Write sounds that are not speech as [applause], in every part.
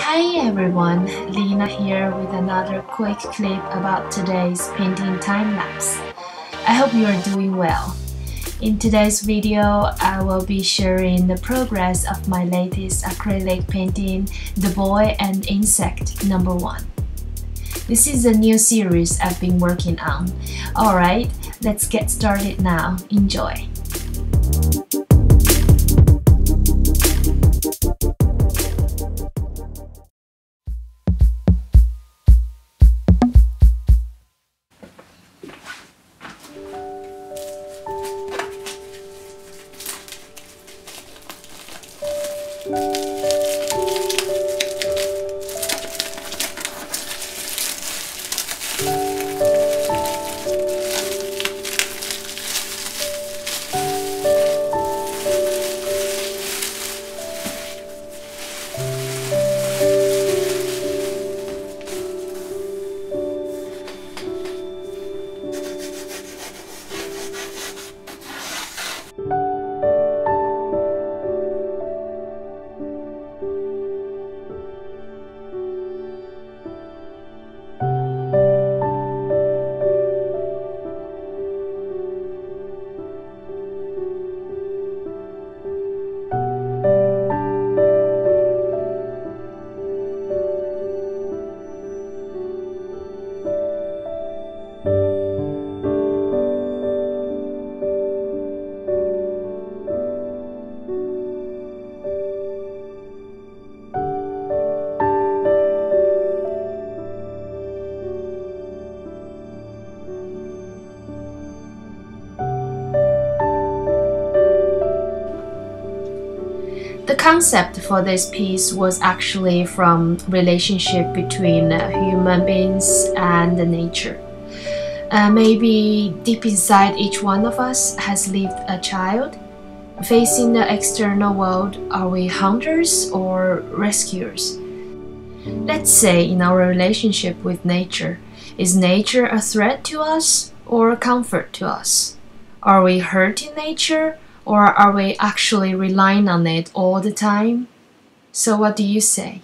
Hi everyone, Lina here with another quick clip about today's painting time lapse. I hope you are doing well. In today's video, I will be sharing the progress of my latest acrylic painting, The Boy and Insect number 1. This is a new series I've been working on. Alright, let's get started now. Enjoy! Concept for this piece was actually from relationship between uh, human beings and nature. Uh, maybe deep inside each one of us has lived a child. Facing the external world, are we hunters or rescuers? Let's say in our relationship with nature, is nature a threat to us or a comfort to us? Are we hurting nature or are we actually relying on it all the time? So, what do you say?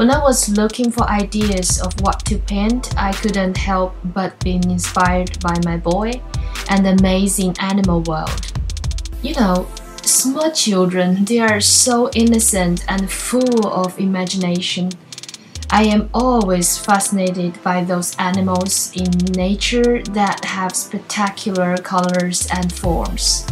When I was looking for ideas of what to paint, I couldn't help but being inspired by my boy and the amazing animal world. You know, small children, they are so innocent and full of imagination. I am always fascinated by those animals in nature that have spectacular colors and forms.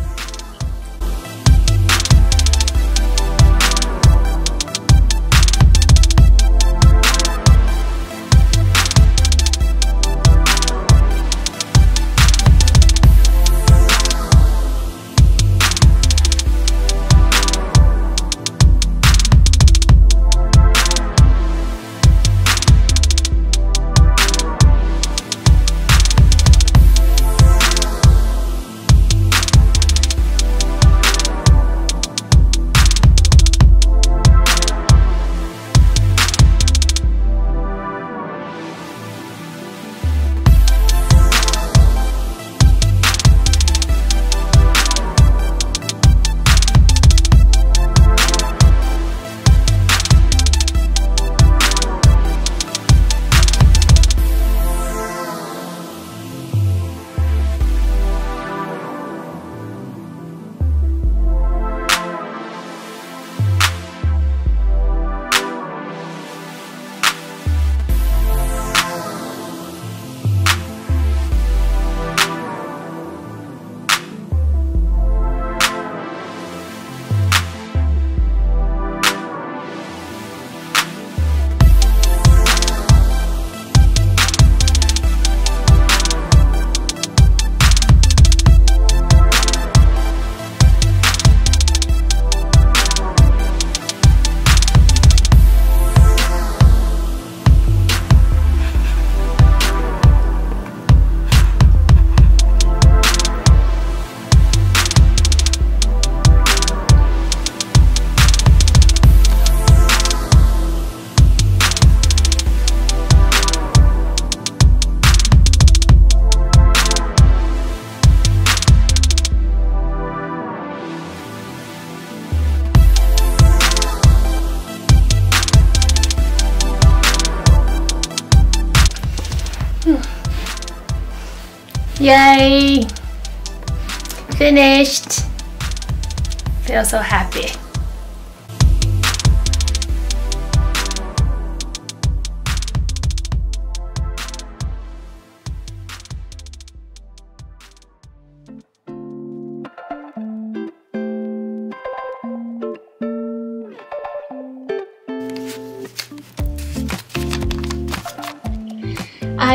Yay! Finished! Feel so happy.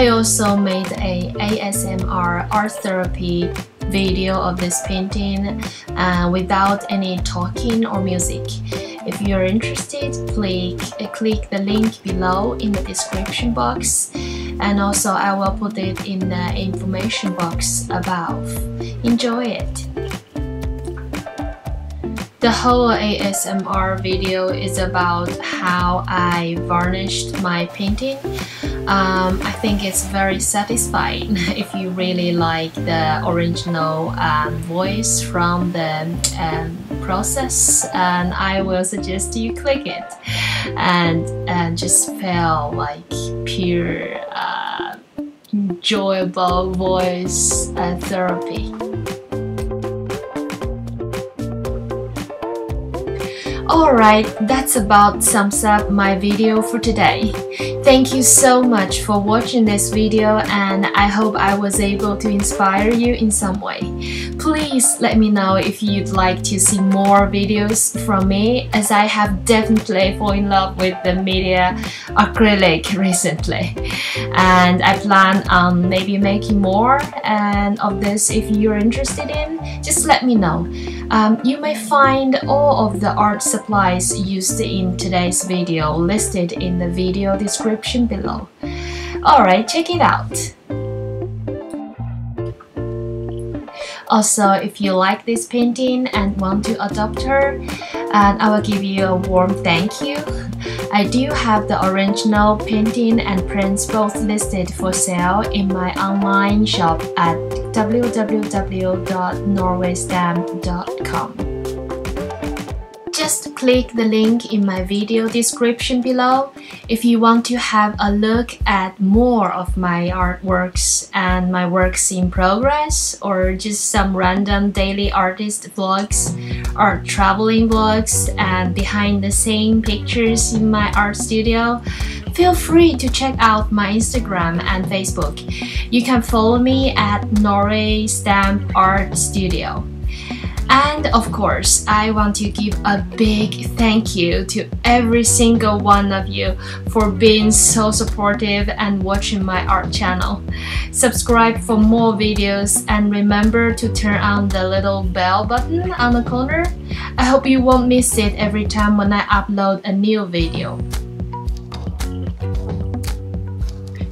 I also made a ASMR art therapy video of this painting uh, without any talking or music. If you're interested, please uh, click the link below in the description box and also I will put it in the information box above. Enjoy it! The whole ASMR video is about how I varnished my painting um, I think it's very satisfying [laughs] if you really like the original um, voice from the um, process and I will suggest you click it and, and just feel like pure uh, enjoyable voice uh, therapy. Alright, that's about sums up my video for today. Thank you so much for watching this video and I hope I was able to inspire you in some way. Please let me know if you'd like to see more videos from me as I have definitely fallen in love with the media acrylic recently. And I plan on maybe making more and of this if you're interested in, just let me know. Um, you may find all of the art supplies used in today's video listed in the video description below. Alright, check it out! Also, if you like this painting and want to adopt her, and I will give you a warm thank you. I do have the original painting and prints both listed for sale in my online shop at www.norwaystamp.com. just click the link in my video description below if you want to have a look at more of my artworks and my works in progress or just some random daily artist vlogs or traveling vlogs and behind the scene pictures in my art studio feel free to check out my Instagram and Facebook. You can follow me at Norway Stamp Art Studio. And of course, I want to give a big thank you to every single one of you for being so supportive and watching my art channel. Subscribe for more videos and remember to turn on the little bell button on the corner. I hope you won't miss it every time when I upload a new video.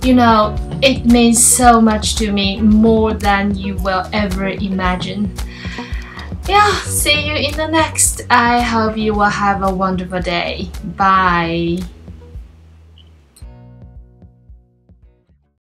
You know, it means so much to me, more than you will ever imagine. Yeah, see you in the next. I hope you will have a wonderful day. Bye.